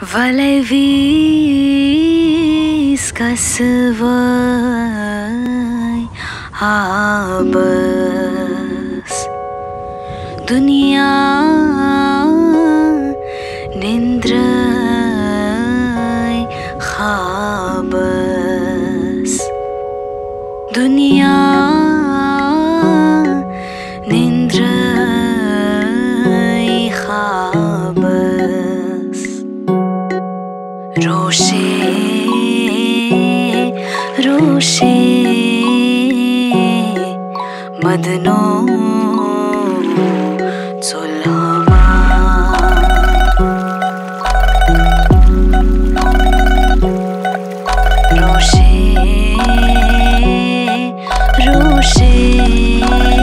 Valevis kasvai abas Dunia nindrai khabas Dunia रोषे रोषे मदनो रोषे रोषे।